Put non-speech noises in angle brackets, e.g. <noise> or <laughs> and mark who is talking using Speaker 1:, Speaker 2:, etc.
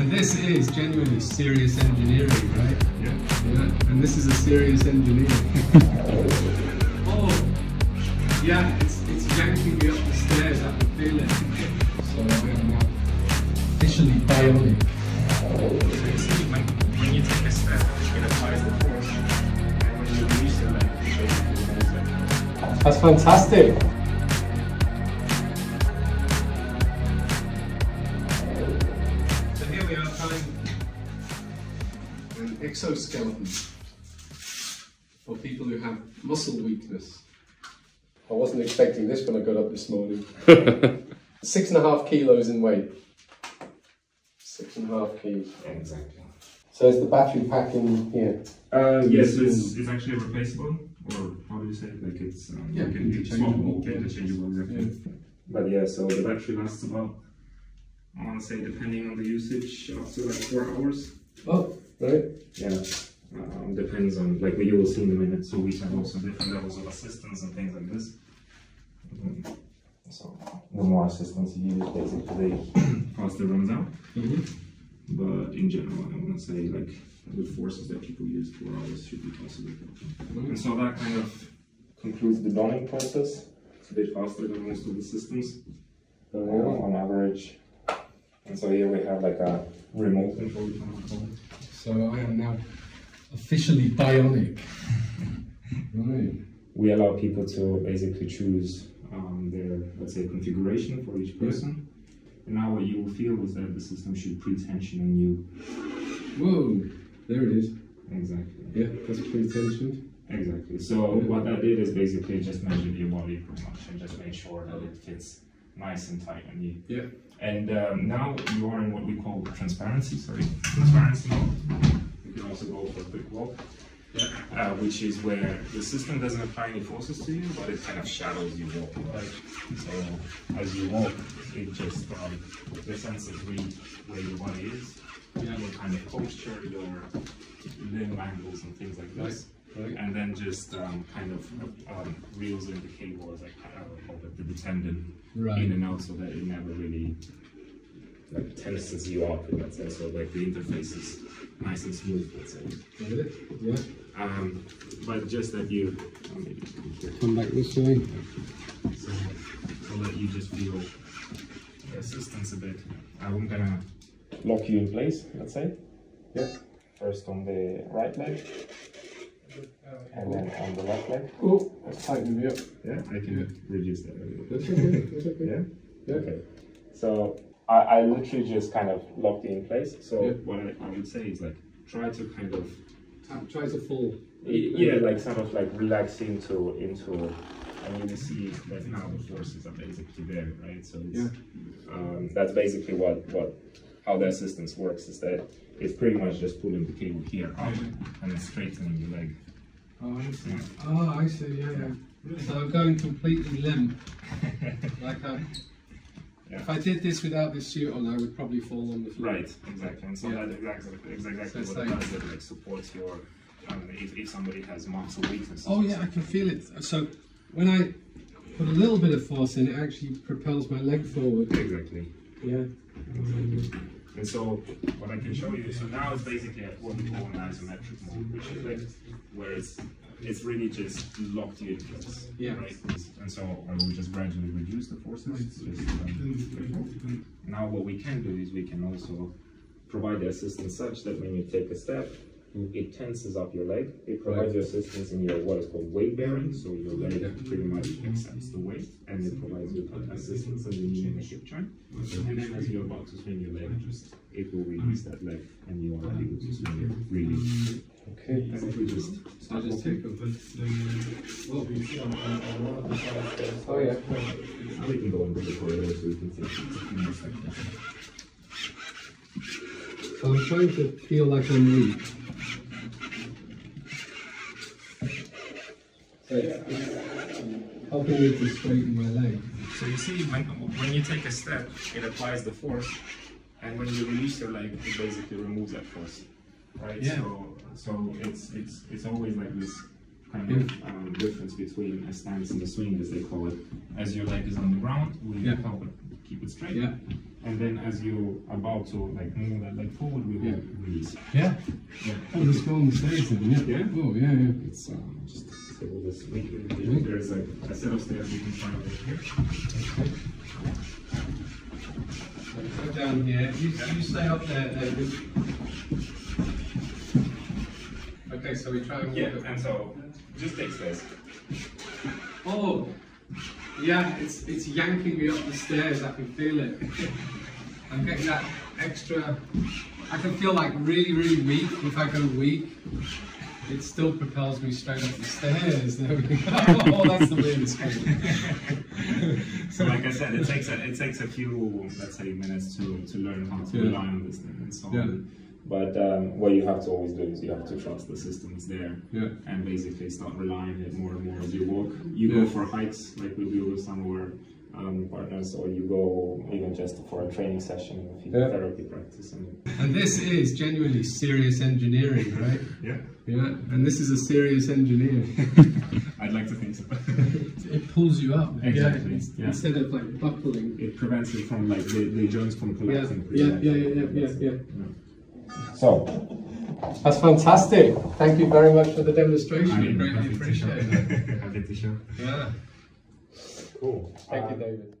Speaker 1: And this is genuinely serious engineering, right?
Speaker 2: Yeah.
Speaker 1: Yeah. And this is a serious engineer. <laughs> oh, yeah, it's, it's yanking me up the stairs, I can feel it. So I am now officially bionic.
Speaker 2: So you see, when, when you take a step, it applies the force, and when you release it basically.
Speaker 1: That's fantastic. Exoskeleton for people who have muscle weakness. I wasn't expecting this when I got up this morning. <laughs> Six and a half kilos in weight. Six and a half kilos.
Speaker 2: Exactly.
Speaker 1: So is the battery pack in here?
Speaker 2: Uh, yes, it's, it's actually replaceable, or how do you say it? Like it's um,
Speaker 1: Yeah,
Speaker 2: you can
Speaker 1: interchangeable.
Speaker 2: swap, yeah, interchangeable, exactly. But yeah, so the battery lasts about, I want to say, depending on the usage, up to like four hours.
Speaker 1: Oh, right.
Speaker 2: Yeah, um, depends on like you will see in a minute. So we have also different levels of assistance and things like this. Mhm. So the more assistance you use, basically, the <clears throat> faster it runs out.
Speaker 1: Mm-hmm.
Speaker 2: But in general, I want to say like the forces that people use four hours should be possible. And so that kind of concludes the donning process. It's a bit faster than most of the systems uh, on average. And so here we have like a remote control, if you want to call it.
Speaker 1: So I am now officially bionic. <laughs> right.
Speaker 2: we allow people to basically choose um, their, let's say, configuration for each person. And now what you will feel is that the system should pre-tension on you.
Speaker 1: Whoa, there it is.
Speaker 2: Exactly.
Speaker 1: Yeah, that's pre-tensioned.
Speaker 2: Exactly. So what that did is basically just measure your body pretty much and just make sure that it fits nice and tight on you.
Speaker 1: Yeah.
Speaker 2: And um, now you are in what we call transparency, sorry, transparency mode. You can also go for a quick walk. Uh, which is where the system doesn't apply any forces to you, but it kind of shadows you walking. Right? So as you walk, it just um, the sensors read where your body is,
Speaker 1: Yeah.
Speaker 2: your kind of posture, your limb angles, and things like this.
Speaker 1: Right.
Speaker 2: And then just um, kind of um, reels in the cable, as I call it, the tendon
Speaker 1: Right.
Speaker 2: in and out, so that it never really like tenses you up. In that sense, so like the interface is nice and smooth. Let's say.
Speaker 1: It? Yeah.
Speaker 2: Um, but just that you, um,
Speaker 1: Come back this way.
Speaker 2: so, so that you just feel the assistance a bit. I'm gonna lock you in place, let's say. Yep. First on the right leg, and then on the left leg.
Speaker 1: Oh, that's tightening me up.
Speaker 2: Yeah, I can reduce that a little bit.
Speaker 1: That's okay. That's okay.
Speaker 2: Yeah.
Speaker 1: Yeah.
Speaker 2: Okay. So I, I literally just kind of locked it in place. So
Speaker 1: Yeah.
Speaker 2: what I, I would say is like try to kind of
Speaker 1: Tap- Try to fall.
Speaker 2: Y- Yeah, like sort of like relax into into, and you will see that now the forces are basically there, right? So it's, um, that's basically what what how the assistance works is that it's pretty much just pulling the cable here up and it's straightening the leg.
Speaker 1: Oh, I see. Oh, I see. Yeah, yeah. So I'm going completely limp. <laughs> Like I,
Speaker 2: Yeah.
Speaker 1: if I did this without this suit on, I would probably fall on the floor.
Speaker 2: Right, exactly. And so
Speaker 1: Yeah.
Speaker 2: that exactly exactly
Speaker 1: So
Speaker 2: what
Speaker 1: like-
Speaker 2: it does. It like supports your um, if, if somebody has muscle weakness.
Speaker 1: Oh yeah, I can feel it. So when I put a little bit of force in, it actually propels my leg forward.
Speaker 2: Exactly.
Speaker 1: Yeah.
Speaker 2: And so what I can show you, so now it's basically at what we call an isometric mode, which is like where it's it's really just locked you in place.
Speaker 1: Yeah.
Speaker 2: Right. And so I will just gradually reduce the forces. Just, um, now what we can do is we can also provide the assistance such that when you take a step, it tenses up your leg. It provides you assistance in your what is called weight bearing, so your leg pretty much accepts the weight, and it provides you assistance in the knee and the hip joint. And then as you're about to swing your leg, it will release that leg, and you are able to swing it really. Okay, and if we just
Speaker 1: I just take them. Oh yeah.
Speaker 2: we can go into the corridor so we can see.
Speaker 1: So I'm trying to feel like I'm weak. Helping me to straighten my leg.
Speaker 2: So you see, when, when you take a step, it applies the force, and when you release your leg, it basically removes that force, right?
Speaker 1: Yeah.
Speaker 2: So, so it's it's it's always like this kind of um, difference between a stance and a swing, as they call it. As your leg is on the ground, we
Speaker 1: Yeah.
Speaker 2: help it keep it straight.
Speaker 1: Yeah.
Speaker 2: and then as you're about to like move that leg forward, we will
Speaker 1: Yeah.
Speaker 2: release.
Speaker 1: Yeah.
Speaker 2: Yeah.
Speaker 1: Oh, on the stairs then, yeah.
Speaker 2: Yeah.
Speaker 1: Oh, yeah, yeah.
Speaker 2: It's um, just so we'll just make it. There's a, a set of stairs you can find over here.
Speaker 1: Go down here. You, you stay up there, David. Okay, so we try and walk
Speaker 2: Yeah, and so just take stairs.
Speaker 1: Oh, yeah, it's it's yanking me up the stairs. I can feel it. I'm getting that extra. I can feel like really, really weak. If I go weak, it still propels me straight up the stairs. There we go. <laughs> Oh, that's the weirdest feeling. <laughs>
Speaker 2: So like I said, it takes a, it takes a few let's say minutes to, to learn how to
Speaker 1: Yeah.
Speaker 2: rely on this thing and so on.
Speaker 1: Yeah.
Speaker 2: But um, what you have to always do is you have to trust the system's there
Speaker 1: Yeah.
Speaker 2: and basically start relying on it more and more as you walk. You
Speaker 1: Yeah.
Speaker 2: go for hikes like we do with some of our um, partners, or you go even just for a training session,
Speaker 1: Yeah.
Speaker 2: therapy practice. And,
Speaker 1: And this is genuinely serious engineering, right?
Speaker 2: yeah,
Speaker 1: Yeah. And this is a serious engineer. <laughs>
Speaker 2: I'd like to think so. <laughs>
Speaker 1: It pulls you up.
Speaker 2: Exactly,
Speaker 1: Yeah,
Speaker 2: yeah.
Speaker 1: Instead of like buckling.
Speaker 2: it prevents it from like the, the joints from collapsing.
Speaker 1: yeah, yeah, yeah, yeah, yeah, yeah.
Speaker 2: So,
Speaker 1: That's fantastic. Thank you very much for the demonstration.
Speaker 2: I mean,
Speaker 1: Greatly
Speaker 2: happy to show.
Speaker 1: appreciate it. <laughs>
Speaker 2: happy to show.
Speaker 1: Yeah.
Speaker 2: Cool.
Speaker 1: Thank you, um, David.